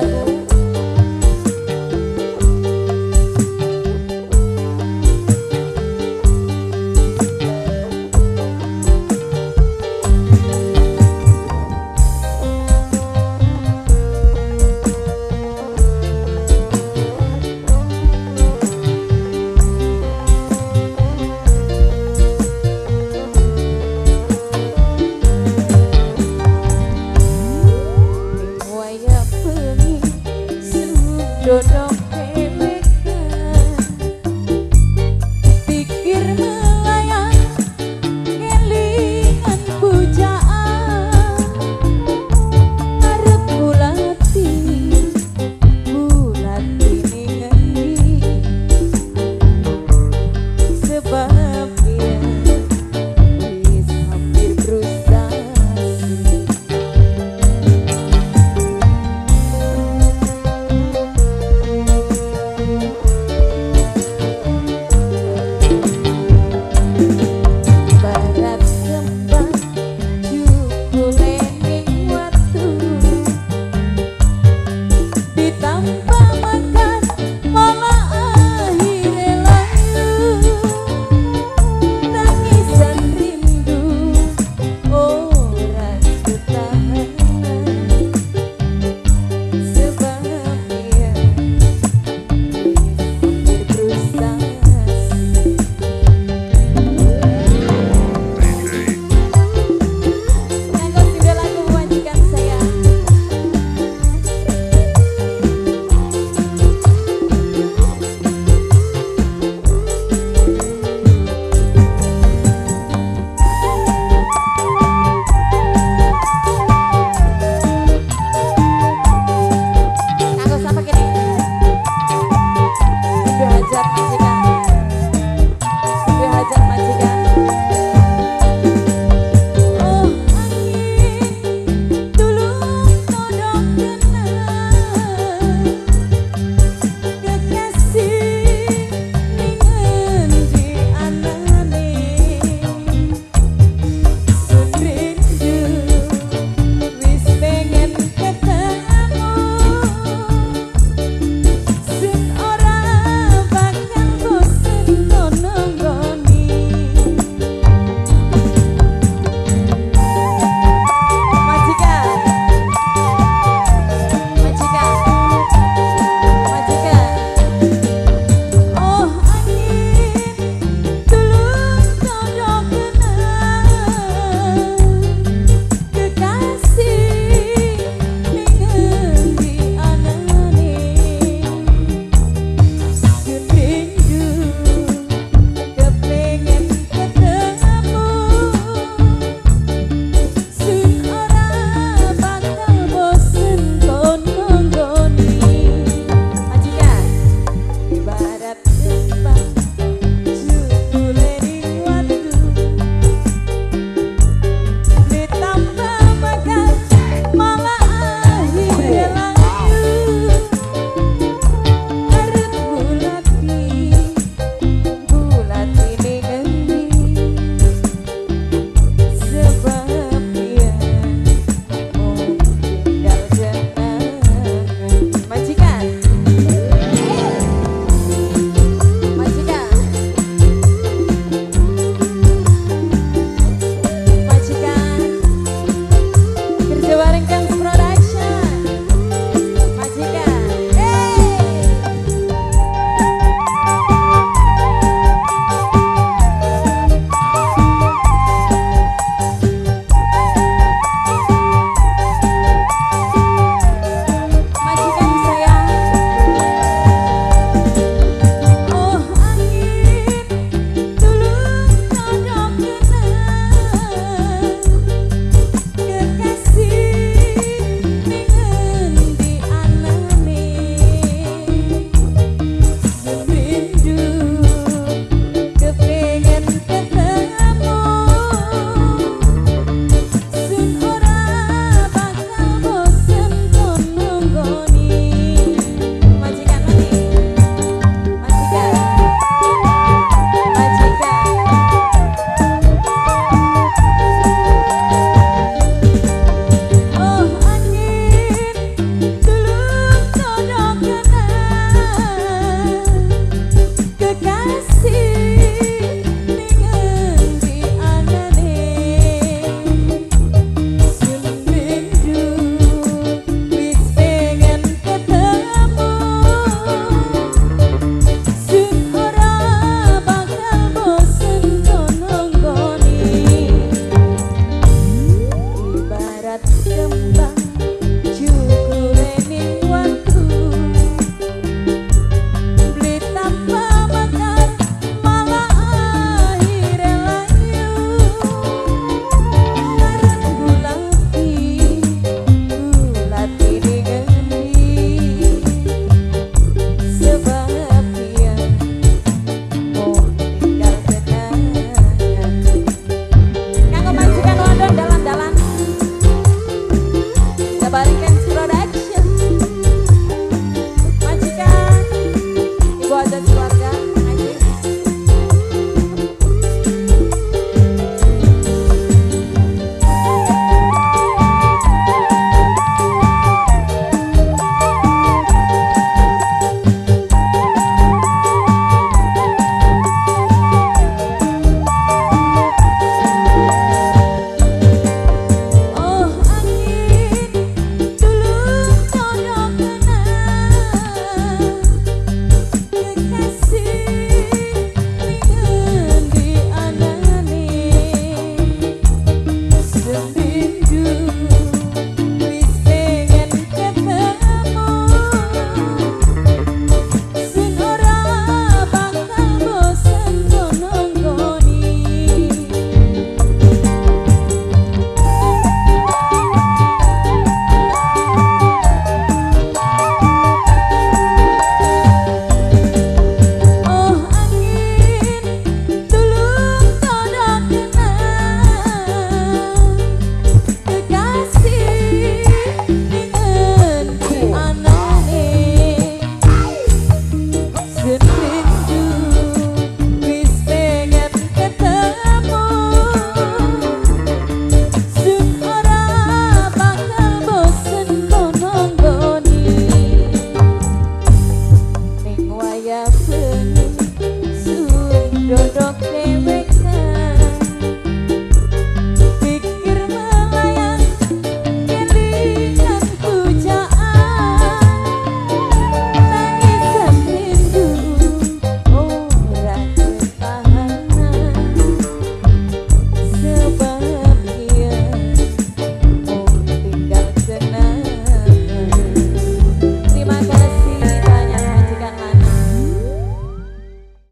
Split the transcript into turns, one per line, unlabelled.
lagu